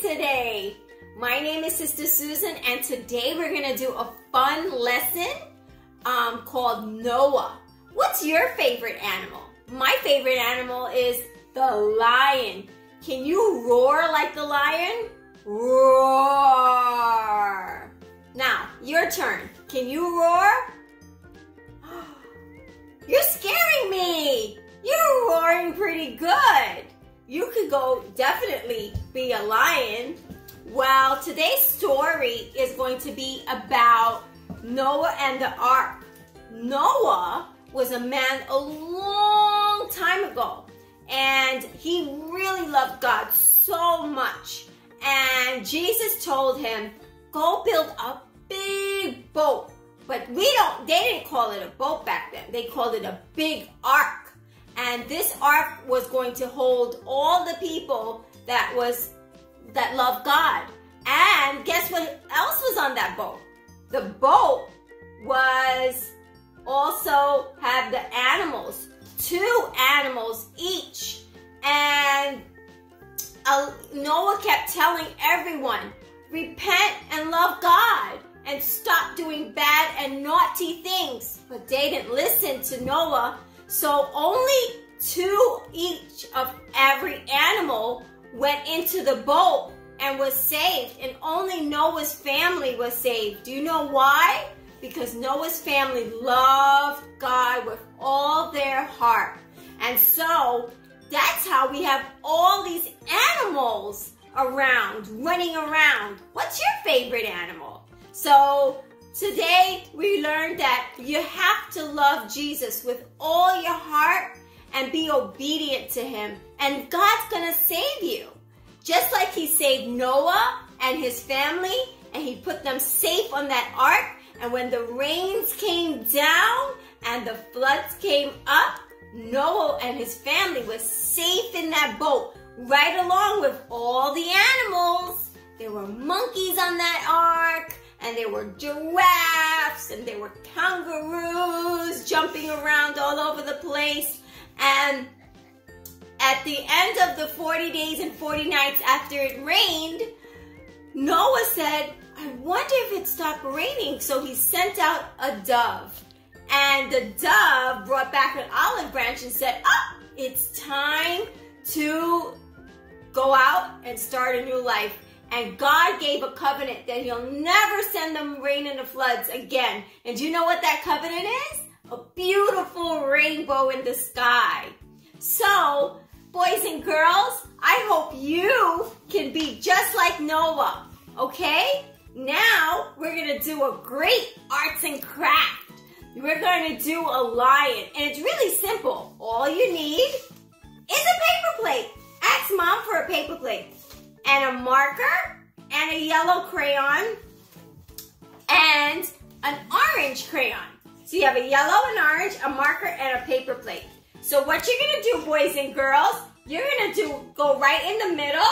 today? My name is Sister Susan, and today we're to do a fun lesson um, called Noah. What's your favorite animal? My favorite animal is the lion. Can you roar like the lion? Roar! Now, your turn. Can you roar? You're scaring me. You're roaring pretty good. You could go definitely be a lion. Well, today's story is going to be about Noah and the ark. Noah was a man a long time ago, and he really loved God so much. And Jesus told him, Go build a big boat. But we don't, they didn't call it a boat back then. They called it a big ark. And this ark was going to hold all the people that was, that loved God. And guess what else was on that boat? The boat was also had the animals, two animals each. And uh, Noah kept telling everyone, repent and love God and stop doing bad and naughty things. But they didn't listen to Noah. So only two each of every animal went into the boat and was saved. And only Noah's family was saved. Do you know why? Because Noah's family loved God with all their heart. And so that's how we have all these animals around, running around. What's your favorite animal? So today we learned that you have to love Jesus with all your heart and be obedient to him. And God's gonna save you. Just like he saved Noah and his family and he put them safe on that ark. And when the rains came down and the floods came up, Noah and his family was safe in that boat, right along with all the animals. There were monkeys on that ark, and there were giraffes, and there were kangaroos jumping around all over the place. And at the end of the 40 days and 40 nights after it rained, Noah said, I wonder if it stopped raining. So he sent out a dove. And the dove brought back an olive branch and said, Oh, it's time to go out and start a new life. And God gave a covenant that He'll never send them rain and the floods again. And do you know what that covenant is? A beautiful rainbow in the sky. So, boys and girls, I hope you can be just like Noah. Okay? Now we're gonna do a great arts and craft. We're to do a lion, and it's really simple. All you need is a paper plate. Ask mom for a paper plate, and a marker, and a yellow crayon, and an orange crayon. So you have a yellow and orange, a marker, and a paper plate. So what you're gonna do, boys and girls, you're gonna do go right in the middle,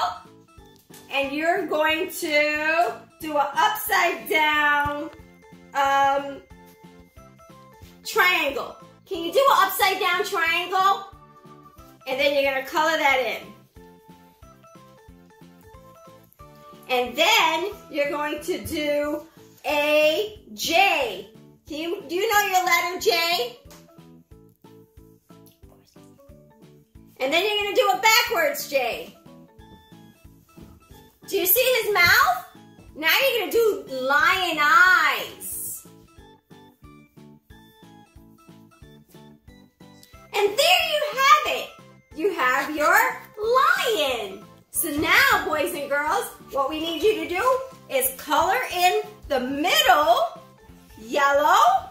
and you're going to do an upside down um, triangle. Can you do an upside down triangle? And then you're gonna color that in. And then you're going to do a J. Do you, do you know your letter J? And then you're gonna do a backwards J. Do you see his mouth? Now you're gonna do lion eyes. And there you have it. You have your lion. So now, boys and girls, what we need you to do is color in the middle yellow,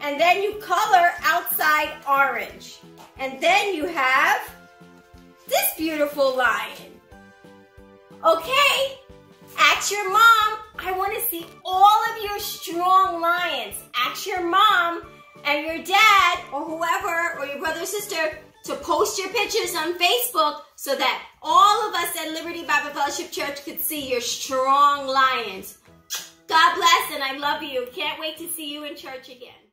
and then you color outside orange. And then you have this beautiful lion. Okay, ask your mom. I want to see all of your strong lions. Ask your mom and your dad or whoever or your brother or sister to post your pictures on Facebook so that all of us at Liberty Bible Fellowship Church could see your strong lions. God bless and I love you. Can't wait to see you in church again.